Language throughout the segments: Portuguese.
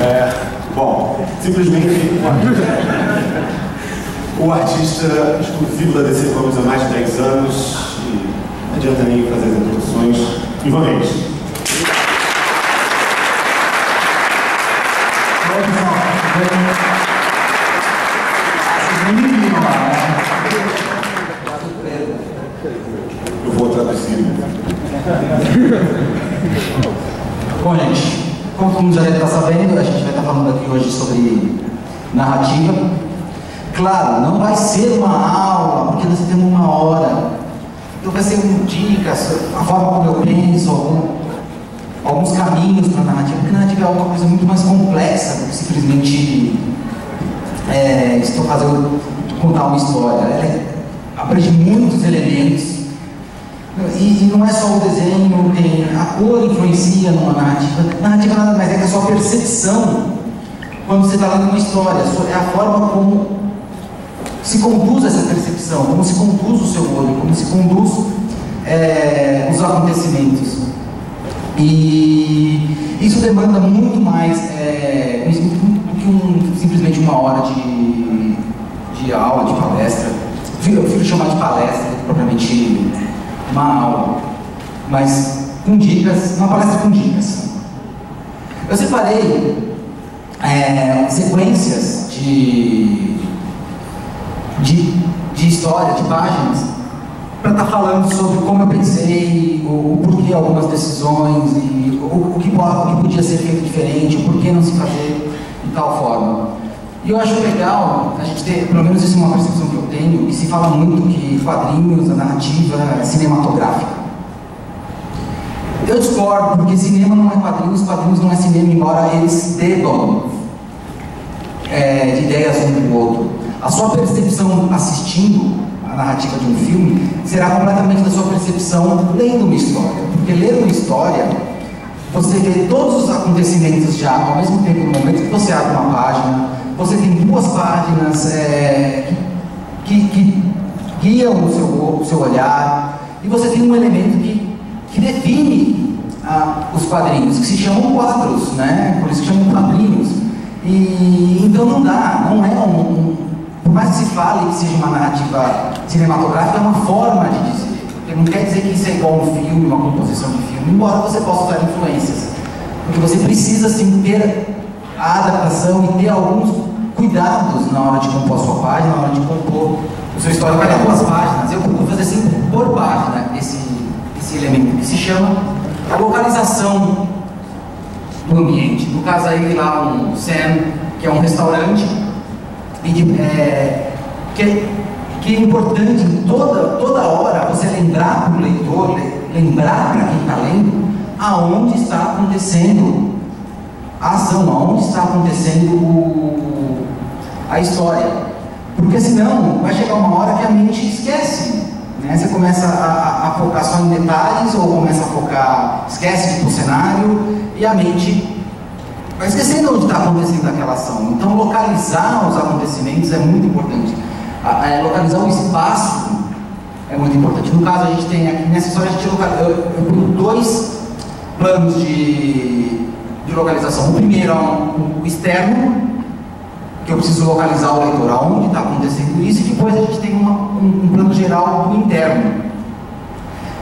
É, bom, simplesmente o artista exclusivo da DC Comics há mais de 10 anos e não adianta nem fazer as introduções. Ivan Reis. Oi, pessoal. Vocês nem me viram lá, né? Eu vou traduzir. Bom, gente, como já deve estar sabendo, a gente vai estar falando aqui hoje sobre narrativa. Claro, não vai ser uma aula, porque nós temos uma hora. Então vai ser dicas, a forma como eu penso, algum, alguns caminhos para a narrativa, porque a narrativa é uma coisa muito mais complexa do que simplesmente é, estou fazendo contar uma história. Ela é, abrange muitos elementos. E, e não é só o desenho, tem, a cor influencia numa narrativa. Narrativa nada mais é que a sua percepção quando você está lendo uma história, é a forma como se conduz essa percepção, como se conduz o seu olho, como se conduz é, os acontecimentos. E isso demanda muito mais é, do que um, simplesmente uma hora de, de aula, de palestra. Eu prefiro chamar de palestra, propriamente uma aula, mas com dicas, uma palestra com dicas. Eu separei é, sequências de, de, de história, de páginas, para estar tá falando sobre como eu pensei, o, o porquê algumas decisões, e o, o, que, o que podia ser feito diferente, o porquê não se fazer de tal forma. E eu acho legal a gente ter, pelo menos isso é uma percepção que eu tenho, e se fala muito que quadrinhos, a narrativa é cinematográfica. Eu discordo, porque cinema não é quadrinhos, quadrinhos não é cinema, embora eles debam é, de ideias um do outro. A sua percepção assistindo a narrativa de um filme será completamente da sua percepção lendo uma história. Porque ler uma história, você vê todos os acontecimentos já ao mesmo tempo no momento que você abre uma página, você tem duas páginas é, que, que, guiam o seu, o seu olhar, e você tem um elemento que, que define ah, os quadrinhos, que se chamam quadros, né? por isso que chamam quadrinhos. E, então não dá, não é um, um, Por mais que se fale que seja uma narrativa cinematográfica, é uma forma de dizer. Não quer dizer que isso é igual um filme, uma composição de filme, embora você possa usar influências. Porque você precisa sim ter a adaptação e ter alguns cuidados na hora de compor a sua página, na hora de compor o seu história. Vai dar duas páginas. Eu procuro fazer sempre por página esse, esse elemento que se chama localização do ambiente. No caso aí lá um Sam, que é um restaurante, e de, é, que, que é importante toda, toda hora você lembrar para o leitor, lembrar para quem está lendo, aonde está acontecendo a ação, aonde está acontecendo o, a história. Porque senão vai chegar uma hora que a mente esquece. Né? Você começa a, a, a focar só em detalhes, ou começa a focar, esquece tipo, o cenário, e a mente vai esquecendo onde está acontecendo aquela ação. Então localizar os acontecimentos é muito importante. É, localizar o espaço é muito importante. No caso, a gente tem aqui nessa história, a gente localiza, eu, eu dois planos de de localização. O primeiro é um, um externo, que eu preciso localizar o leitor aonde está acontecendo isso, e depois a gente tem uma, um, um, plano geral do interno,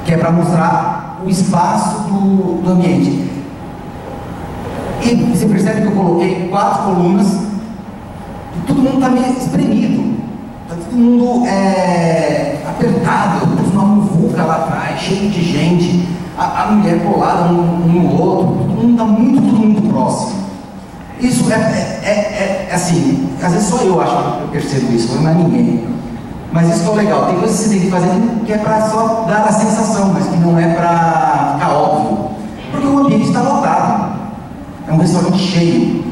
que é para mostrar o espaço do, do ambiente. E você percebe que eu coloquei quatro colunas, e todo mundo está meio espremido, está todo mundo é, apertado, pus uma muvuca lá atrás, cheio de gente a, a mulher colada um, no outro, todo mundo está muito, muito próximo. Isso é, é, é, é, assim, às vezes só eu acho que eu percebo isso, não é ninguém. Mas isso que é legal, tem coisas que você tem que fazer que é para só dar a sensação, mas que não é para ficar óbvio. Porque o ambiente está lotado. É um restaurante cheio.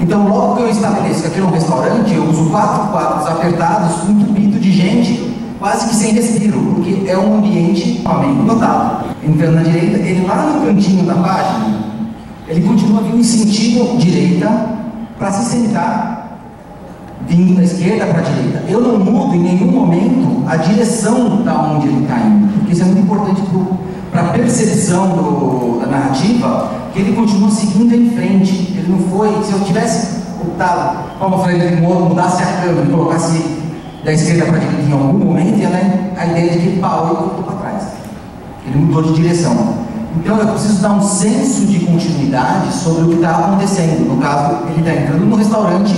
Então, logo que eu estabeleço que aquilo é um restaurante, eu uso quatro quadros apertados, entupido de gente, quase que sem respiro, porque é um ambiente totalmente lotado. Entrando na direita, ele lá no cantinho da página, ele continua vindo em sentido direita para se sentar, vindo da esquerda para a direita. Eu não mudo em nenhum momento a direção da onde ele está indo, porque isso é muito importante para percepção do, da narrativa que ele continua seguindo em frente. Ele não foi. Se eu tivesse optado, como eu falei, mudasse a câmera colocasse da esquerda para a direita em algum momento, ia dar a ideia de que e voltou para trás. Ele mudou de direção. Então eu preciso dar um senso de continuidade sobre o que está acontecendo. No caso, ele está entrando no restaurante,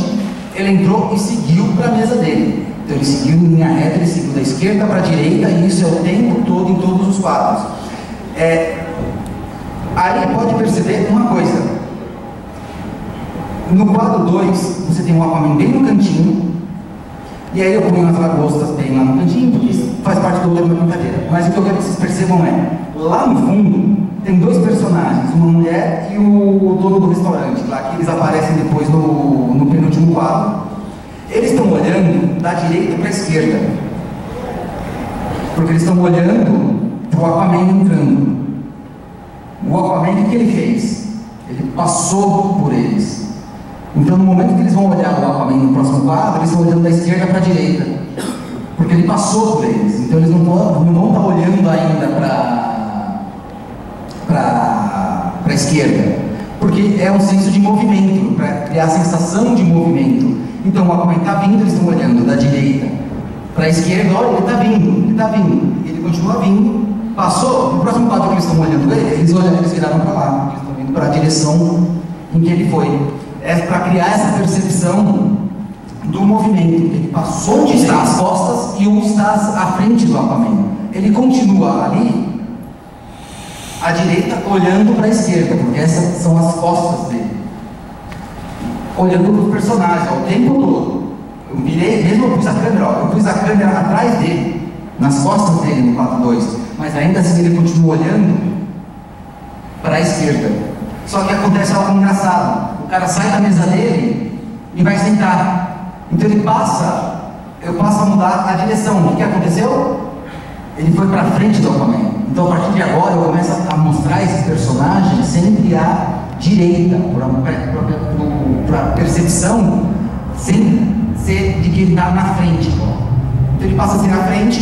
ele entrou e seguiu para a mesa dele. Então ele seguiu em linha reta, ele seguiu da esquerda para a direita, e isso é o tempo todo em todos os quadros. É, aí pode perceber uma coisa. No quadro 2, você tem um Aquaman bem no cantinho, e aí eu ponho as lagostas bem lá no cantinho, porque faz parte do outro da brincadeira. Mas o que eu quero que vocês percebam é, lá no fundo, tem dois personagens, uma mulher e o dono do restaurante, lá que eles aparecem depois no, no penúltimo quadro. Eles estão olhando da direita para a esquerda. Porque eles estão olhando para o Aquaman entrando. O Aquaman, o que ele fez? Ele passou por eles. Então, no momento que eles vão olhar o Aquaman no próximo quadro, eles estão olhando da esquerda para a direita. Porque ele passou por eles. Então, eles não vão, não vão estar olhando ainda para a esquerda. Porque é um senso de movimento, para criar a sensação de movimento. Então o Aquaman está vindo, eles estão olhando da direita para a esquerda, olha, ele está vindo, ele está vindo. Ele continua vindo, passou, no próximo quadro que eles estão olhando ele, eles olham, eles viraram para lá, eles estão vindo para a direção em que ele foi. É para criar essa percepção do movimento. Ele passou onde está as costas e um está à frente do Aquaman. Ele continua ali, à direita, olhando para a esquerda, porque essas são as costas dele olhando para os personagens ó, o tempo todo. Eu virei, mesmo eu pus a câmera, ó, eu pus a câmera atrás dele, nas costas dele no 4-2, mas ainda assim ele continua olhando para a esquerda. Só que acontece algo engraçado. Cara sai da mesa dele e vai sentar. Então ele passa, eu passo a mudar a direção. O que aconteceu? Ele foi para frente do Aquaman. Então a partir de agora eu começo a mostrar esse personagem sempre à direita, para a percepção sem ser de que ele está na frente. Então ele passa a ser na frente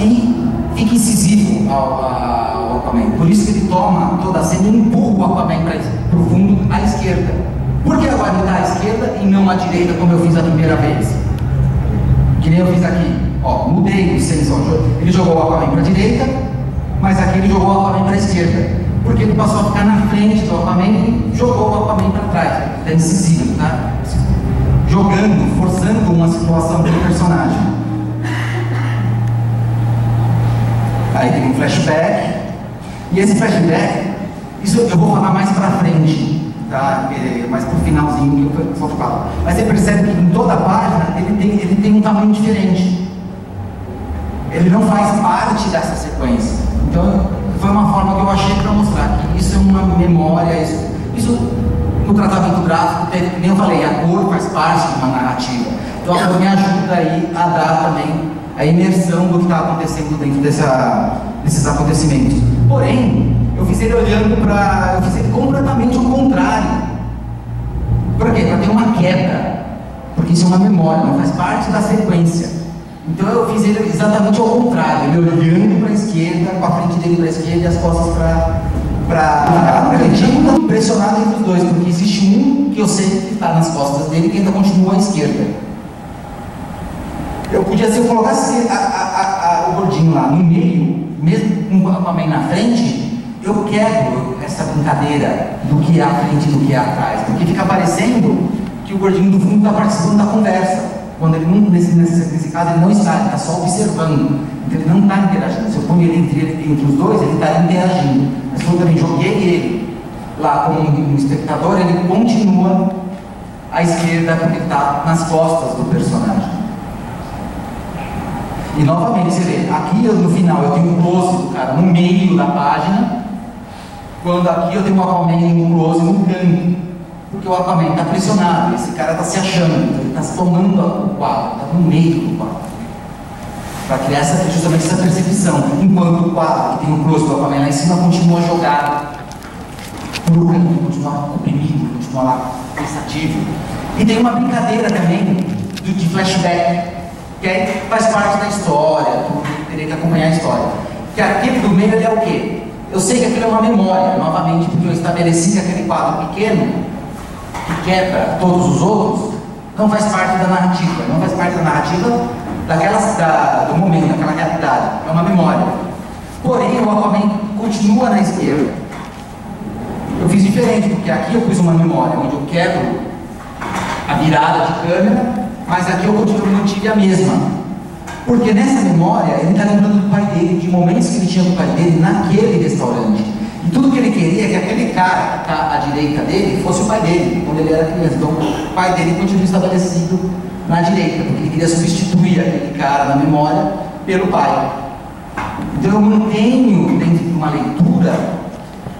e fica incisivo ao, Aquaman. Por isso que ele toma toda a cena e empurra o Aquaman para o fundo à esquerda. Por que agora ele está à esquerda e não à direita, como eu fiz a primeira vez? Que nem eu fiz aqui. Ó, mudei o senso. Ele jogou o Aquaman para a direita, mas aqui ele jogou o Aquaman para a esquerda. Porque ele passou a ficar na frente do Aquaman e jogou o Aquaman para trás. É incisivo, tá? Jogando, forçando uma situação do personagem. Aí tem um flashback. E esse flashback, isso eu vou falar mais para frente, tá? É, mais pro finalzinho que eu vou falar. Mas você percebe que em toda a página ele tem, ele tem um tamanho diferente. Ele não faz parte dessa sequência. Então, foi uma forma que eu achei para mostrar que isso é uma memória, isso, isso no tratamento gráfico, nem eu falei, a cor faz parte de uma narrativa. Então a cor me ajuda aí a dar também a imersão do que está acontecendo dentro dessa, desses acontecimentos. Porém, eu fiz ele olhando para. Eu fiz ele completamente o contrário. Por quê? Para ter uma quebra. Porque isso é uma memória, não faz parte da sequência. Então eu fiz ele exatamente ao contrário, ele olhando para a esquerda, com a frente dele para a esquerda e as costas para para tinha impressionado entre os dois, porque existe um que eu sei que está nas costas dele que ainda continua à esquerda. Eu podia, se eu colocasse a, a, a, o gordinho lá no meio, mesmo com a mãe na frente, eu quebro essa brincadeira do que é à frente e do que é atrás, porque fica parecendo que o gordinho do fundo está participando da conversa. Quando ele não, nesse, nesse, nesse caso, ele não está, ele está só observando. Então ele não está interagindo. Se eu ponho ele entre, entre os dois, ele está interagindo. Mas quando eu também joguei ele lá como um, um espectador, ele continua à esquerda porque ele está nas costas do personagem. E novamente você vê, aqui no final eu tenho um close do cara no meio da página, quando aqui eu tenho uma Aquaman um close no canto. Porque o Aquaman está pressionado, esse cara está se achando, ele está tomando o quadro, está no meio do quadro. Para criar essa, justamente essa percepção. Enquanto o quadro, que tem o close do Aquaman lá em cima, continua jogado por canto, continua oprimido, continua lá pensativo. E tem uma brincadeira também de flashback, que aí faz parte da história, tu teria que acompanhar a história. Que aquele do meio ele é o quê? Eu sei que aquilo é uma memória, novamente, porque eu estabeleci que aquele quadro pequeno, que quebra todos os outros, não faz parte da narrativa, não faz parte da narrativa daquela, da, do momento, daquela realidade, é uma memória. Porém, o Aquaman continua na esquerda. Eu fiz diferente, porque aqui eu pus uma memória, onde eu quebro a virada de câmera, mas aqui eu continuo, mantive a mesma. Porque nessa memória, ele está lembrando do pai dele, de momentos que ele tinha com o pai dele naquele restaurante. E tudo que ele queria é que aquele cara que está à direita dele fosse o pai dele, quando ele era criança. Então, o pai dele continua estabelecido na direita, porque ele queria substituir aquele cara na memória pelo pai. Então, eu mantenho dentro de uma leitura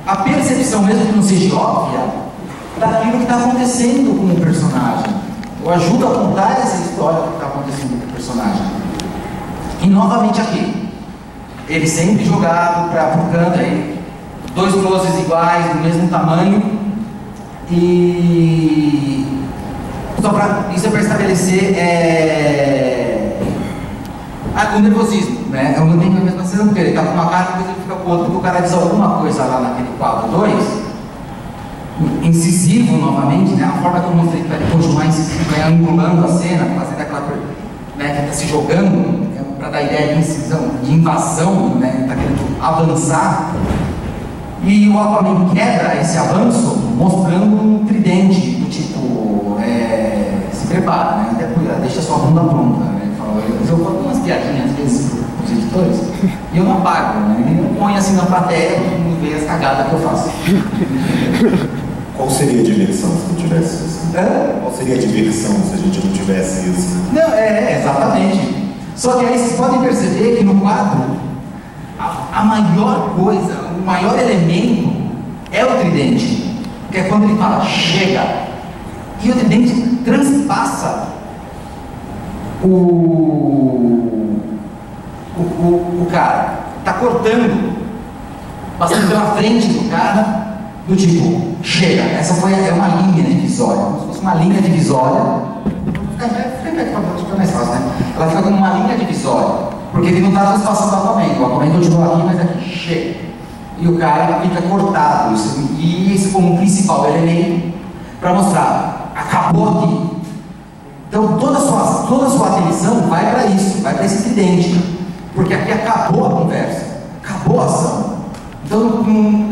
a percepção, mesmo que não seja óbvia, daquilo que está acontecendo com o personagem. Eu ajudo a contar essa história que está acontecendo com o personagem. E novamente aqui, ele sempre jogado para o canto aí, dois closes iguais, do mesmo tamanho, e só para isso é para estabelecer é, o nervosismo, né? Eu não tenho a mesma sensação, porque ele está com uma cara, depois ele fica com outra, porque o cara diz alguma coisa lá naquele quadro 2, incisivo novamente, né? A forma eu mostrei que vai continuar incisivo, vai angulando a cena, fazendo aquela né, que está se jogando, para dar ideia de incisão, de invasão, né, está querendo avançar. E o Aquaman quebra esse avanço mostrando um tridente do tipo, é, se prepara, né, até deixa sua bunda pronta. Né, ele eu vou umas piadinhas às vezes para os editores e eu não apago, né, ele põe assim na plateia e todo mundo vê as cagadas que eu faço. Qual seria a diversão se não tivesse isso? É? Qual seria a diversão se a gente não tivesse isso? Não, é, exatamente. Só que aí vocês podem perceber que no quadro, a, a maior coisa, o maior elemento é o tridente. Que é quando ele fala, chega. E o tridente transpassa o, o, o, o cara. Está cortando, passando pela frente do cara, do tipo, chega. Essa foi é uma linha divisória, como se fosse uma linha divisória aqui, por fica mais fácil, né? Ela fica como uma linha divisória. Porque ele não está transpassando o Aquaman. O Aquaman continua aqui, mas aqui chega. E o cara fica cortado. E isso como principal elemento para mostrar, acabou aqui. Então toda a sua, toda a sua atenção vai para isso, vai para esse tridente. Porque aqui acabou a conversa, acabou a ação. Então,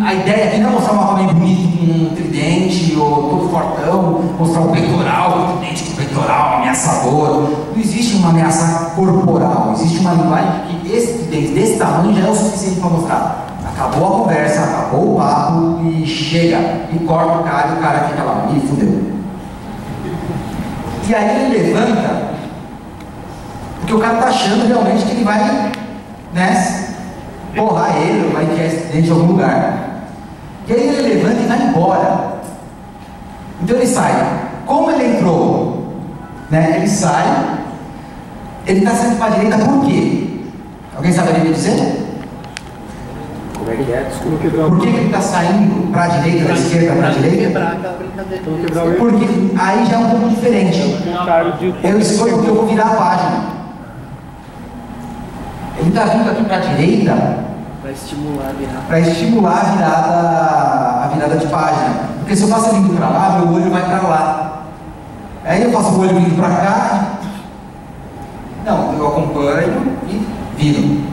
a ideia aqui não é mostrar um homem bonito com um tridente ou todo fortão, mostrar o peitoral, o tridente com peitoral ameaçador. Não existe uma ameaça corporal, existe uma linguagem que esse tridente desse tamanho já é o suficiente para mostrar. Acabou a conversa, acabou o papo e chega e corta o cara e o cara fica lá, e fudeu. E aí ele levanta, porque o cara está achando realmente que ele vai, né? Porrar ele, vai enfiar esse dente em algum lugar. E aí ele levanta e vai embora. Então ele sai. Como ele entrou? Né? Ele sai. Ele está saindo para a direita por quê? Alguém saberia me dizer? Como é que é? Desculpa, Por que, ele está saindo para a direita, da esquerda para a direita? Porque aí já é um pouco diferente. Eu escolho que eu vou virar a página. Ele está vindo aqui para a direita para estimular a virada. Para estimular a virada, a virada de página. Porque se eu faço vindo para lá, meu olho vai para lá. Aí eu faço o olho vindo para cá. Não, eu acompanho e viro.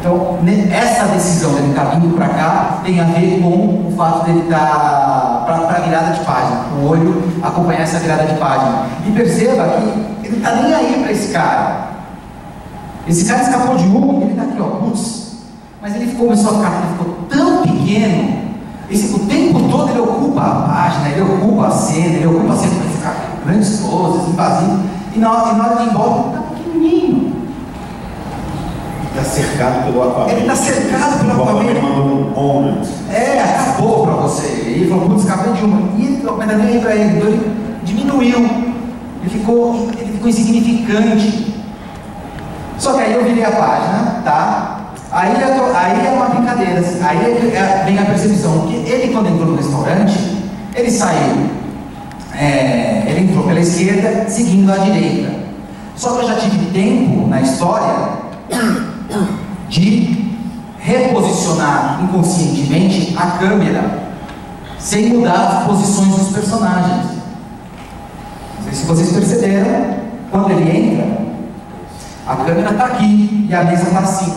Então, essa decisão dele estar tá vindo para cá tem a ver com o fato dele estar tá para a virada de página, o olho acompanhar essa virada de página. E perceba que ele está nem aí para esse cara. Esse cara escapou de um ele está aqui, ó, putz, mas ele começou a ficar, ele ficou tão pequeno, esse, o tempo todo ele ocupa a página, ele ocupa a cena, ele ocupa a cena para ficar grandes coisas, e na hora, na hora de ir embora, ele está pequenininho. Está cercado pelo Aquaman. Ele está cercado pelo Aquaman. É, acabou para você. E ele falou, putz, acabei de uma. E ele, mas também aí para ele, então ele diminuiu. Ele ficou, ele ficou insignificante. Só que aí eu virei a página, tá? Aí, aí é uma brincadeira, aí é, é, vem a percepção que ele, quando entrou no restaurante, ele saiu, é, ele entrou pela esquerda, seguindo a direita. Só que eu já tive tempo na história de reposicionar posicionar inconscientemente a câmera sem mudar as posições dos personagens. Não sei se vocês perceberam, quando ele entra, a câmera está aqui e a mesa está assim.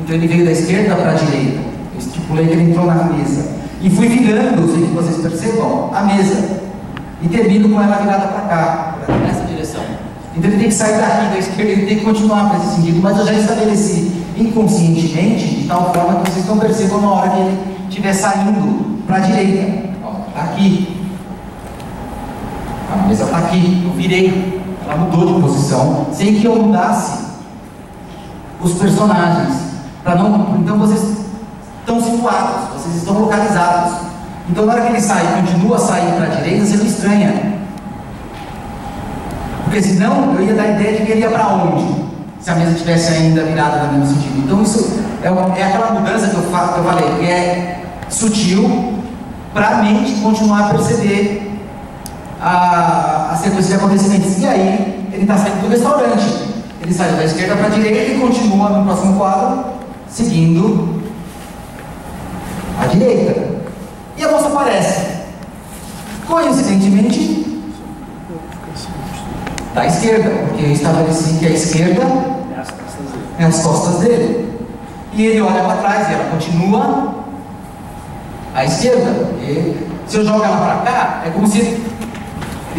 Então ele veio da esquerda para a direita. Eu estipulei que ele entrou na mesa. E fui virando, sem que vocês percebam, a mesa. E termino com ela virada para cá, nessa direção. Então ele tem que sair daqui da esquerda, ele tem que continuar para esse sentido. Mas eu já estabeleci inconscientemente, de tal forma que vocês não percebam na hora que ele estiver saindo para a direita. Está aqui. A mesa está aqui. Eu virei. Ela mudou de posição sem que eu mudasse os personagens. Não, então vocês estão situados, vocês estão localizados. Então na hora que ele sai e continua sair para a direita, você não estranha. Porque senão eu ia dar a ideia de que ele ia para onde? Se a mesa estivesse ainda virada no mesmo sentido. Então isso é, uma, é aquela mudança que eu, que eu falei, que é sutil para a mente continuar a perceber a, a sequência de acontecimentos. E aí, ele está saindo do restaurante. Ele saiu da esquerda para a direita e continua no próximo quadro, seguindo a direita. E a moça aparece. Coincidentemente, da esquerda, porque eu estabeleci que a esquerda é as costas dele. E ele olha para trás e ela continua à esquerda. Se eu jogo ela para cá, é como se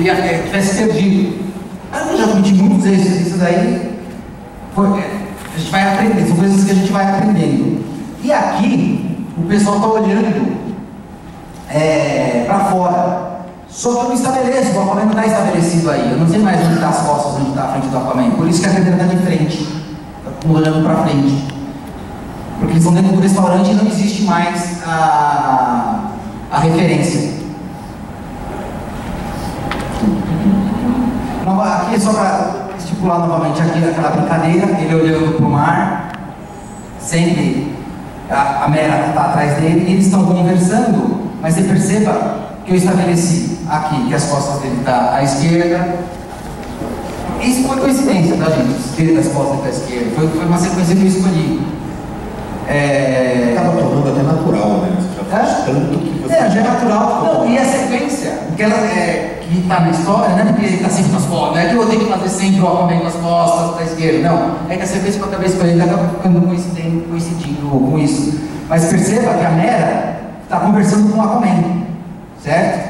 ele é, tivesse perdido. Eu já cometi muitos exercícios aí. Foi, é, a gente vai aprender, são coisas que a gente vai aprendendo. E aqui, o pessoal está olhando é, para fora. Só que eu não estabeleço, o Aquaman não está estabelecido aí. Eu não sei mais onde está as costas, onde está a frente do Aquaman. Por isso que a cadeira está de frente. Está olhando para frente. Porque eles estão dentro do restaurante e não existe mais a, a referência. Aqui é só para estipular novamente aqui aquela brincadeira, ele olhando para o mar, sempre a, a Mera está atrás dele, e eles estão conversando, mas você perceba que eu estabeleci aqui que as costas dele estão tá à esquerda. Isso foi coincidência, tá gente? Esquerda, as costas para a esquerda. Foi, foi uma sequência que eu escolhi. É... Acaba tornando até natural, né? Você já faz É? É, natural. Não, e a sequência, que ela é, que está na história, não é porque está sempre nas costas, não é que eu tenho que fazer sempre o Aquaman com as costas da esquerda, não. É que a sequência que eu acabei escolhendo acaba ficando coincidindo, coincidindo com isso. Mas perceba que a Mera está conversando com o Aquaman, certo?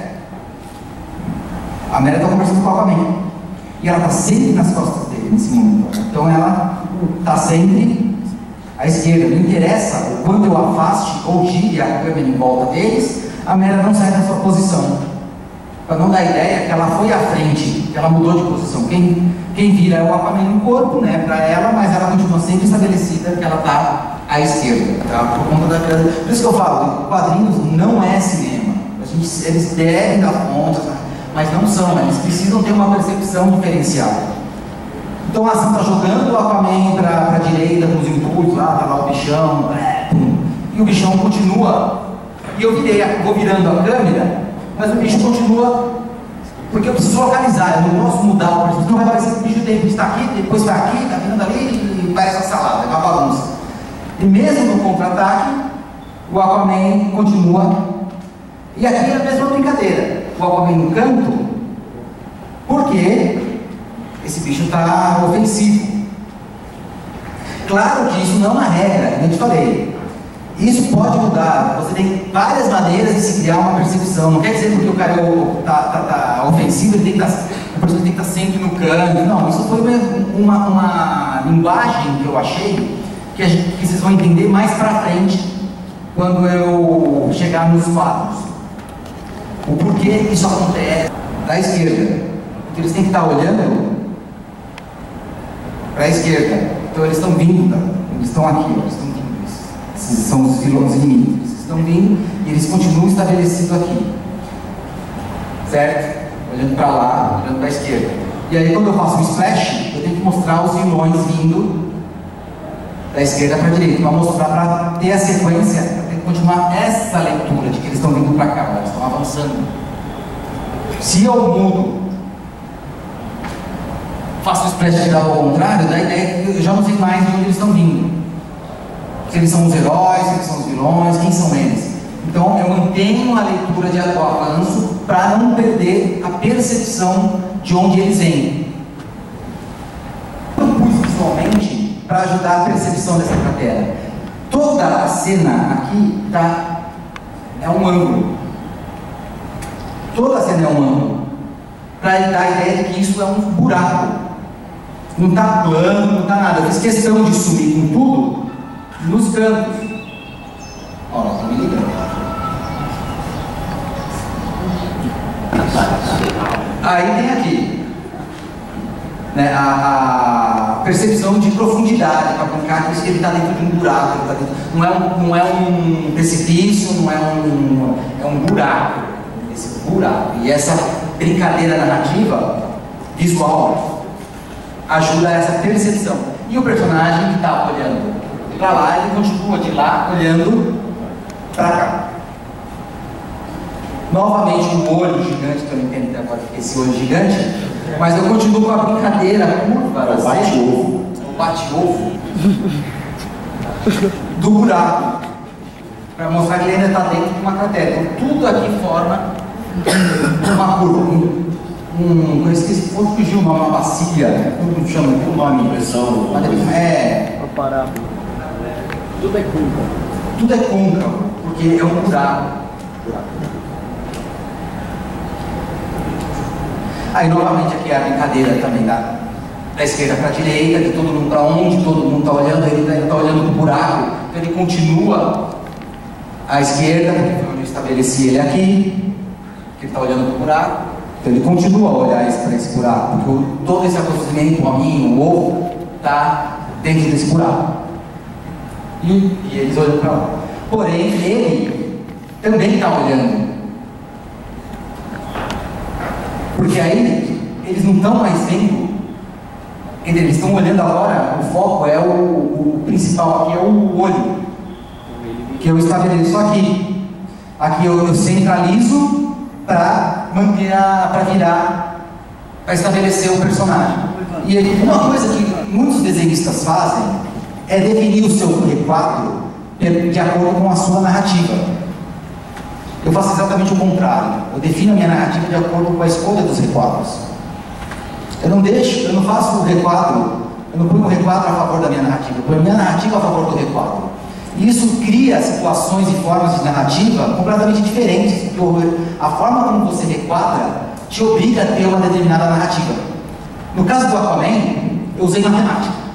A Mera está conversando com o Aquaman. E ela está sempre nas costas dele nesse momento. Então ela está sempre à esquerda. Não interessa o quanto eu afaste ou gire a câmera em volta deles, a Mera não sai da sua posição. Para não dar ideia que ela foi à frente, que ela mudou de posição. Quem, quem vira é o Aquaman no corpo, né, para ela, mas ela continua sempre estabelecida que ela está à esquerda, tá? Por conta da Por isso que eu falo, quadrinhos não é cinema. A gente, eles devem dar conta, mas não são, eles precisam ter uma percepção diferenciada. Então a ação está jogando o Aquaman para a direita com os impulsos, lá, tá lá o bichão, é, pum, e o bichão continua. E eu virei, vou virando a câmera, mas o bicho continua, porque eu preciso localizar, eu não posso mudar o personagem, não vai parecer que o bicho tem que estar aqui, depois está aqui, está vindo ali e parece uma salada, é uma bagunça. E mesmo no contra-ataque, o Aquaman continua. E aqui é a mesma brincadeira. O Aquaman no canto, porque esse bicho está ofensivo. Claro que isso não é uma regra, eu te falei. Isso pode mudar. Você tem várias maneiras de se criar uma percepção. Não quer dizer porque o cara está tá, tá ofensivo, ele tem que a pessoa tem que estar sempre no canto. Não, isso foi uma, uma, linguagem que eu achei que, gente, que vocês vão entender mais para frente quando eu chegar nos quadros. O porquê isso acontece da esquerda. Porque eles têm que estar olhando para a esquerda. Então eles estão vindo, tá? eles estão aqui, eles estão. Esses são os vilões inimigos. Eles estão vindo e eles continuam estabelecidos aqui. Certo? Olhando para lá, olhando para a esquerda. E aí quando eu faço um splash, eu tenho que mostrar os vilões vindo da esquerda para a direita, para mostrar, para ter a sequência, para ter que continuar essa leitura de que eles estão vindo para cá, eles estão avançando. Se eu mudo, faço o splash girado ao contrário, dá a ideia que eu já não sei mais de onde eles estão vindo. Se eles são os heróis, se eles são os vilões, quem são eles. Então eu mantenho a leitura de avanço para não perder a percepção de onde eles vêm. Eu pus visualmente para ajudar a percepção dessa cratera. Toda a cena aqui tá, é um ângulo. Toda a cena é um ângulo. Para dar a ideia de que isso é um buraco. Não está plano, não está nada. Eu fiz questão de sumir com tudo nos. Ó, nós estamos me ligando. Aí tem aqui né, a, a percepção de profundidade para brincar que ele está dentro de um buraco. Tá dentro, não, é um, não é um precipício, não é um, é um buraco. Esse buraco. E essa brincadeira narrativa visual ajuda a essa percepção. E o personagem que está olhando para lá, ele continua de lá olhando para cá. Novamente um olho gigante, que eu não entendo até agora esse olho gigante, mas eu continuo com a brincadeira curva, É o bate-ovo. o bate-ovo do buraco, para mostrar que ele ainda está dentro de uma cratera. Então tudo aqui forma uma curva. Um, um, eu esqueci, fugiu nome, uma bacia, como chama o nome? Pressão. É, Uma parábola. Tudo é curva. tudo é côncavo, porque é um buraco. Aí novamente aqui é a brincadeira também da, da esquerda para a direita, de todo mundo para onde todo mundo está olhando, ele está olhando para o buraco, então ele continua à esquerda, porque foi onde eu estabeleci ele aqui, que ele está olhando para o buraco, então ele continua a olhar para esse buraco, porque todo esse acontecimento, o aminho, o ovo, está dentro desse buraco. E, e eles olham para lá. Porém, ele também está olhando. Porque aí eles não estão mais vendo. Eles estão olhando agora, o foco é o, o principal aqui, é o olho. Que eu estabeleço aqui. Aqui eu, eu centralizo para manter a. para virar, para estabelecer o personagem. E ele- uma coisa que muitos desenhistas fazem é definir o seu requadro de de acordo com a sua narrativa. Eu faço exatamente o contrário. Eu defino a minha narrativa de acordo com a escolha dos requadros. Eu não deixo, eu não faço o requadro, eu não ponho o requadro a favor da minha narrativa, eu ponho a minha narrativa a favor do requadro. E isso cria situações e formas de narrativa completamente diferentes, porque a forma como você requadra te obriga a ter uma determinada narrativa. No caso do Aquaman, eu usei matemática.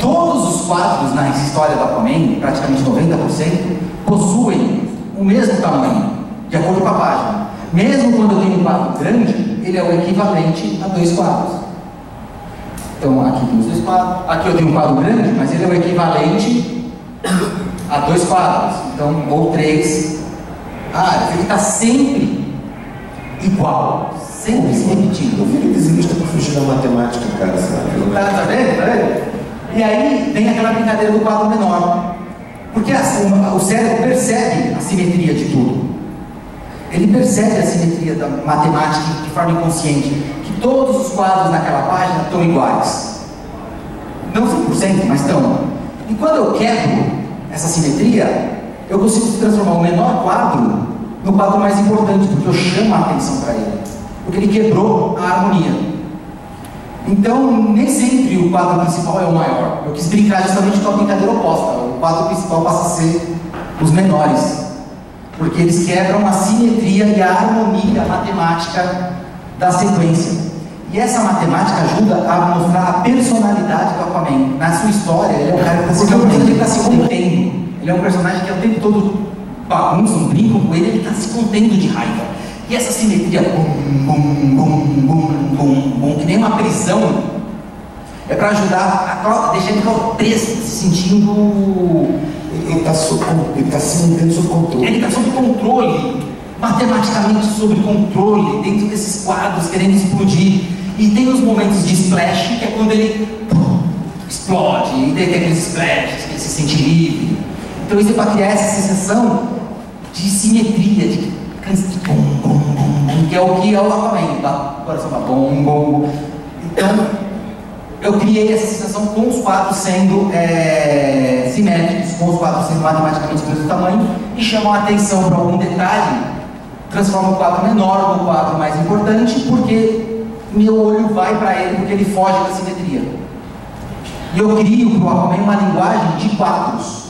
Todos os quadros na história do Aquaman, praticamente 90%, possuem o mesmo tamanho, de acordo com a página. Mesmo quando eu tenho um quadro grande, ele é o equivalente a dois quadros. Então aqui tem os dois quadros, aqui eu tenho um quadro grande, mas ele é o equivalente a dois quadros. Então, ou três. Ah, ele está sempre igual, sempre se repetindo. Eu vi que desenhista para fugir da matemática, cara, sabe? Tá, tá vendo? Tá vendo? E aí tem aquela brincadeira do quadro menor. Porque o cérebro percebe a simetria de tudo. Ele percebe a simetria da matemática de forma inconsciente. Que todos os quadros naquela página estão iguais. Não 100%, mas estão. E quando eu quebro essa simetria, eu consigo transformar o menor quadro no quadro mais importante, porque eu chamo a atenção para ele. Porque ele quebrou a harmonia. Então, nem sempre o quadro principal é o maior. Eu quis brincar justamente com a brincadeira oposta. O quadro principal passa a ser os menores. Porque eles quebram a simetria e a harmonia matemática da sequência. E essa matemática ajuda a mostrar a personalidade do Aquaman. Na sua história, ele é um cara que está se contendo. Ele é um personagem que é o tempo todo bagunçam, brincam com ele, ele está se contendo de raiva. E essa simetria, bum, bum, bum, bum, bum, bum, que nem uma prisão, é para ajudar a deixar ele preso, se sentindo. Ele está tá se mantendo sob controle. Ele está sob controle, matematicamente sob controle, dentro desses quadros, querendo explodir. E tem os momentos de splash, que é quando ele pum, explode, e tem aqueles splashes, que ele se sente livre. Então isso é para criar essa sensação de simetria, de bum, que é o que é o Aquaman, tá? o coração vai bom, bom. Então, eu criei essa sensação com os quadros sendo é, simétricos, com os quadros sendo matematicamente do mesmo tamanho, e chamam a atenção para algum detalhe, transforma o quadro menor no quadro mais importante, porque meu olho vai para ele, porque ele foge da simetria. E eu crio para o Aquaman uma linguagem de quadros.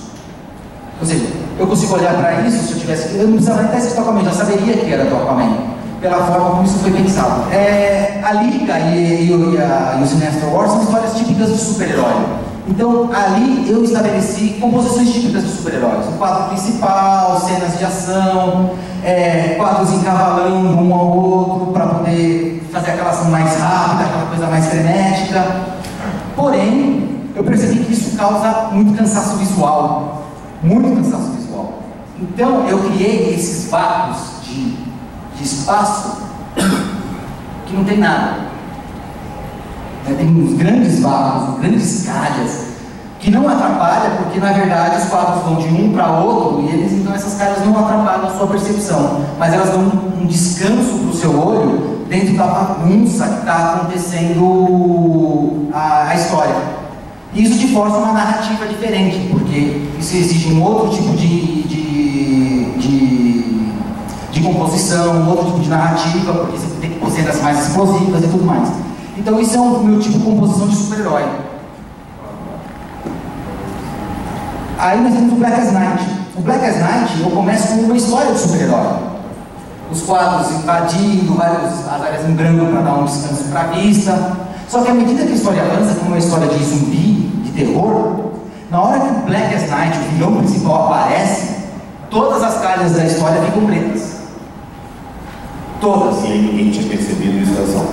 Ou seja, eu consigo olhar para isso se eu tivesse. Eu não precisava nem esse Aquaman, já saberia que era do pela forma como isso foi pensado. É, a Liga e, e, e, a, e o Sinestro War são histórias típicas de super-herói. Então, ali eu estabeleci composições típicas de super-heróis. O quadro principal, cenas de ação, é, quadros encavalando um ao outro para poder fazer aquela ação mais rápida, aquela coisa mais frenética. Porém, eu percebi que isso causa muito cansaço visual. Muito cansaço. Então, eu criei esses vácuos de de espaço que não tem nada. É, tem uns grandes vácuos, grandes calhas, que não atrapalha, porque na verdade os quadros vão de um para outro e eles então essas calhas não atrapalham a sua percepção, mas elas dão um descanso para o seu olho dentro da bagunça que está acontecendo a, a história. Isso te força uma narrativa diferente, porque isso exige um outro tipo de de composição, outro tipo de narrativa, porque você tem que pôr cenas mais explosivas e tudo mais. Então isso é o meu tipo de composição de super-herói. Aí nós temos o Black as Night. O Black as Night eu começo com uma história de super-herói. Os quadros invadindo várias, as áreas em branco para dar um descanso para a vista. Só que à medida que a história avança, como uma história de zumbi, de terror, na hora que o Black as Night, o vilão principal, aparece, todas as calhas da história ficam pretas. Todas. E aí ninguém tinha percebido isso só.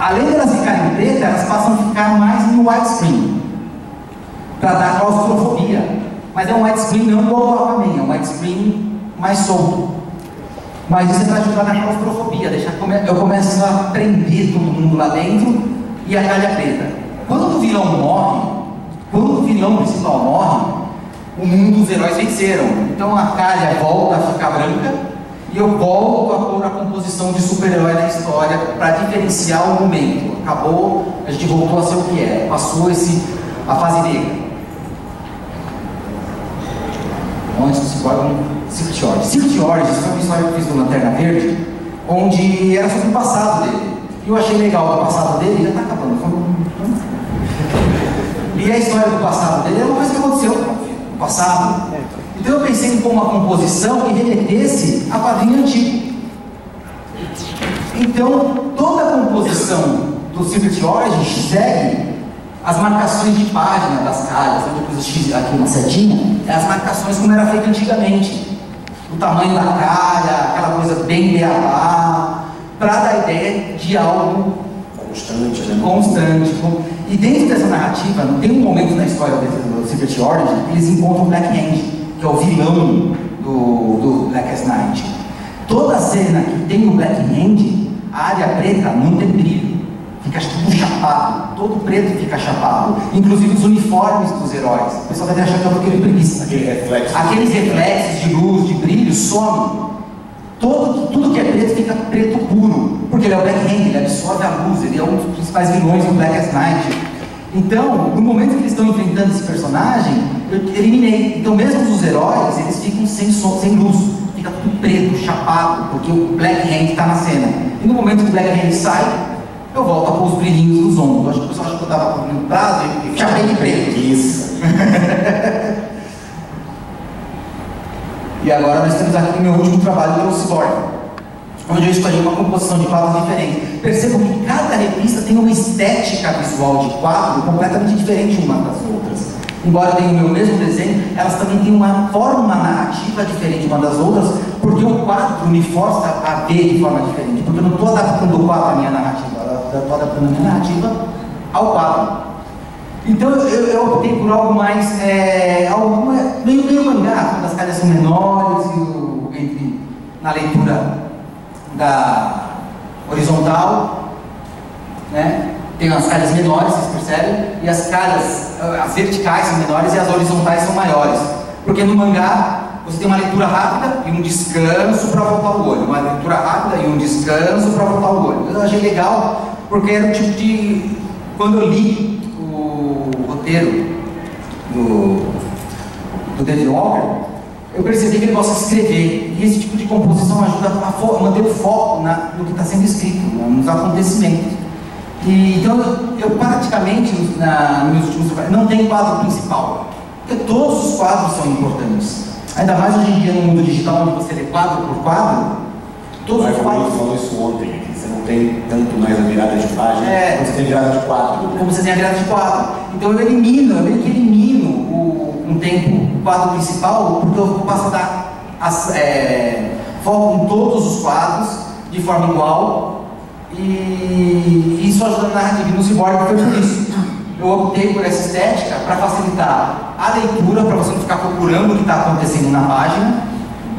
Além de elas ficarem pretas, elas passam a ficar mais no widescreen. Para dar claustrofobia. Mas é um widescreen não igual ao Aquaman, é um widescreen mais solto. Mas isso é para ajudar na claustrofobia, deixar eu começo a prender todo mundo lá dentro e a calha preta. Quando o vilão morre, quando o vilão principal morre, o mundo dos heróis venceram. Então a calha volta a ficar branca e eu volto a pôr a composição de super-herói na história para diferenciar o momento. Acabou, a gente voltou a ser o que é, passou esse, a fase negra. Antes do Cyborg, Secret Origins. Secret Origins foi uma história que eu fiz do Lanterna Verde, onde era sobre o passado dele. E eu achei legal o passado dele, já está acabando. E a história do passado dele é uma coisa que aconteceu no passado. Então eu pensei em pôr uma composição que remetesse a quadrinho antigo. Então, toda a composição do Secret Origin segue as marcações de página das caras, onde eu pus aqui uma setinha, é as marcações como era feito antigamente. O tamanho da cara, aquela coisa bem beabá, para dar a ideia de algo constante, né? Constante. E dentro dessa narrativa, tem um momento na história do Secret Origin que eles encontram o Black Hand que é o vilão do, do Blackest Night. Toda cena que tem o Black Hand, a área preta não tem brilho. Fica tudo chapado, todo preto fica chapado. Inclusive os uniformes dos heróis. O pessoal deve achar que é porque preguiça. Aquele reflexo. Aqueles reflexos de luz, de brilho, somem. Todo, tudo que é preto fica preto puro. Porque ele é o Black Hand, ele absorve a luz, ele é um dos principais vilões do Blackest Night. Então, no momento que eles estão enfrentando esse personagem, eu eliminei. Então, mesmo os heróis, eles ficam sem som, sem luz, fica tudo preto, chapado, porque o Black Hand está na cena. E no momento que o Black Hand sai, eu volto a pôr os brilhinhos nos ombros. Acho que o pessoal achou que eu estava no prazo e chapei de preto. Isso. e agora nós temos aqui o meu último trabalho, que é o Cyborg onde eu escolhi uma composição de quadros diferente. Percebam que cada revista tem uma estética visual de quadro completamente diferente uma das outras. Embora tenham o mesmo desenho, elas também têm uma forma narrativa diferente uma das outras, porque o quadro me força a ver de forma diferente. Porque eu não estou adaptando o quadro à minha narrativa, eu estou adaptando a minha narrativa ao quadro. Então eu, eu optei por algo mais, é, algo meio, meio mangá, quando as calhas são menores e o, entre, na leitura da horizontal, né? Tem as calhas menores, vocês percebem, e as calhas, as verticais são menores e as horizontais são maiores. Porque no mangá você tem uma leitura rápida e um descanso para voltar o olho, uma leitura rápida e um descanso para voltar o olho. Eu achei legal porque era um tipo de quando eu li o roteiro do, do David Walker, eu percebi que ele gosta de escrever. E esse tipo de composição ajuda a, manter o foco na- no que está sendo escrito, nos acontecimentos. E, então, eu, praticamente, na, nos meus últimos não tenho quadro principal. Porque todos os quadros são importantes. Ainda mais hoje em dia no mundo digital, onde você lê quadro por quadro, todos Mas os quadros falou isso ontem, aqui. você não tem tanto mais a virada de página, É. quando você tem virada de quatro. como você tem a virada de quadro. Então eu elimino, eu meio que elimino o, um tempo o quadro principal, porque eu passo a dar as, é, foco em todos os quadros de forma igual e isso ajuda na narrativa. No Cyborg foi por isso. Eu optei por essa estética para facilitar a leitura, para você não ficar procurando o que está acontecendo na página.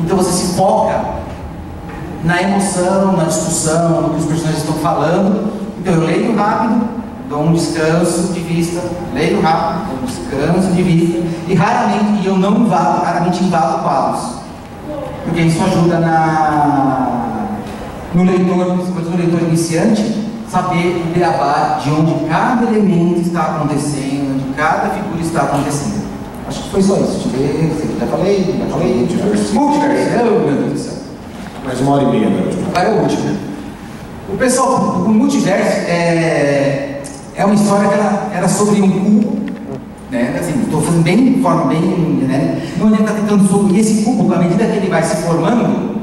Então você se foca na emoção, na discussão, no que os personagens estão falando. Então eu leio rápido, dou um descanso de vista, leio rápido, dou um descanso de vista, e raramente, e eu não invado, raramente invado quadros. Porque isso ajuda na, no leitor, principalmente no leitor iniciante, saber o beabá de onde cada elemento está acontecendo, onde cada figura está acontecendo. Acho que foi só isso. Deixa eu ver, já falei, já falei. Multiverso. Multiverso, meu Deus do céu. Mais uma hora e meia, né? Agora é o último. O pessoal, o multiverso é, é uma história que ela era sobre um cubo, né? Assim, estou fazendo bem de forma bem, né? Ele está tentando sobre esse cubo, à medida que ele vai se formando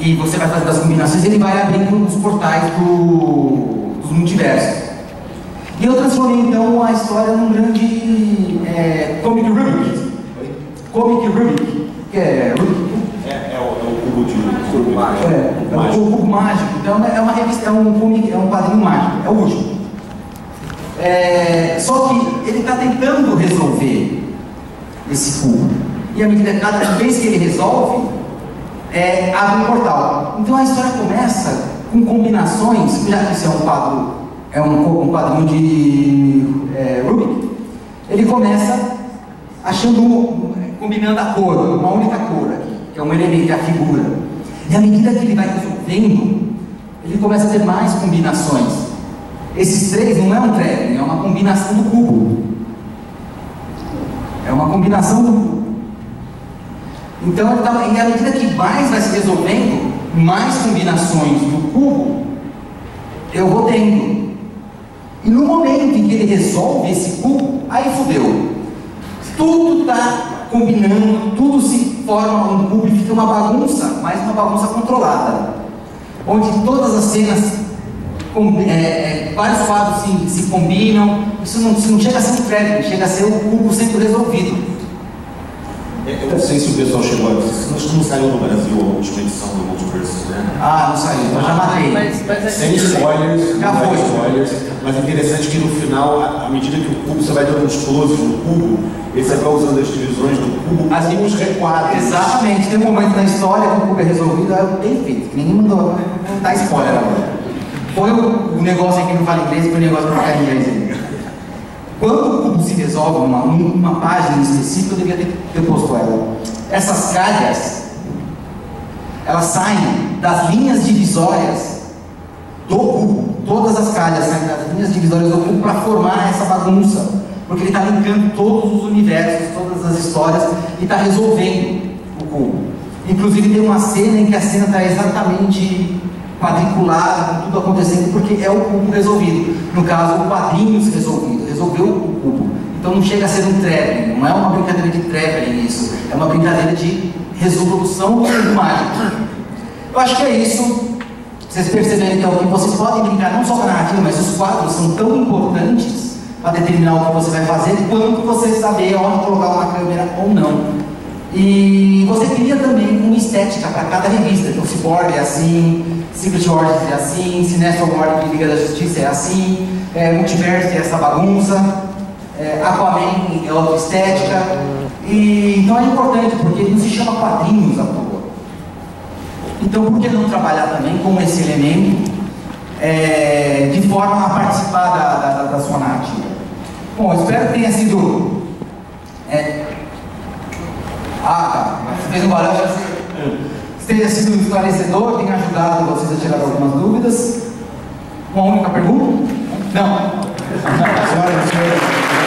e você vai fazendo as combinações, ele vai abrindo os portais do, dos multiversos. E eu transformei então a história num grande é, comic Rubik. Comic Rubik, que é Rubik, É, é, o, é o cubo de cubo mágico. é, é um cubo mágico. Então é uma revista, é um, comic, é um quadrinho mágico, é o último. É, só que ele está tentando resolver esse cubo. E à medida que cada vez que ele resolve, é, abre um portal. Então a história começa com combinações, já que isso é um quadro, é um, um quadrinho de é, Rubik, ele começa achando, combinando a cor, uma única cor aqui, que é um elemento, é a figura. E à medida que ele vai resolvendo, ele começa a ter mais combinações. Esses três não é um traveling, é uma combinação do cubo. É uma combinação do cubo. Então, e à medida que mais vai se resolvendo, mais combinações do cubo, eu vou tendo. E no momento em que ele resolve esse cubo, aí fudeu. Tudo está combinando, tudo se forma um cubo e fica uma bagunça, mas uma bagunça controlada. Onde todas as cenas, com- é, é, vários quadros se, se combinam, isso não, isso não chega a ser um traveling, chega a ser o cubo sendo resolvido. Eu não sei se o pessoal chegou a Acho que não saiu no Brasil a última edição do Multiverse, né? Ah, não saiu, então já matei. Mas, mas é Sem spoilers, Já foi. spoilers, mas é interessante que no final, à medida que o cubo, você vai dando uns closes no cubo, e você vai usando as divisões do cubo As- e os requadros. Exatamente, tem um momento na história que o cubo é resolvido, é bem feito, que ninguém mandou não dá spoiler agora. Põe o, negócio aqui no Fala Inglês, põe o negócio para ficar em inglês aí. Quando o cubo se resolve numa, numa página específica, eu devia ter, ter posto ela. Essas calhas, elas saem das linhas divisórias do cubo. Todas as calhas saem das linhas divisórias do cubo para formar essa bagunça. Porque ele está linkando todos os universos, todas as histórias e está resolvendo o cubo. Inclusive tem uma cena em que a cena está exatamente quadriculada, com tudo acontecendo, porque é o cubo resolvido. No caso, o quadrinhos resolvido, resolveu o cubo. Então não chega a ser um traveling, não é uma brincadeira de traveling isso, é uma brincadeira de resolução mágico. Eu acho que é isso. Vocês perceberam então que vocês podem brincar não só com a narrativa, mas os quadros são tão importantes para determinar o que você vai fazer, quanto você saber onde colocar uma câmera ou não. E você cria também uma estética para cada revista. Então, Cyborg é assim, Secret Wars é assim, Sinestro Wars Liga da Justiça é assim, é, Multiverse é essa bagunça, é, Aquaman é outra estética. E, então é importante, porque não se chama quadrinhos à toa. Então, por que não trabalhar também com esse elemento é, de forma a participar da, da, da- sua narrativa? Bom, espero que tenha sido. é, ah, tá. Você fez um barulho. Tenha sido esclarecedor, tenha ajudado vocês a tirar algumas dúvidas. Uma única pergunta? Não. Senhoras e senhores.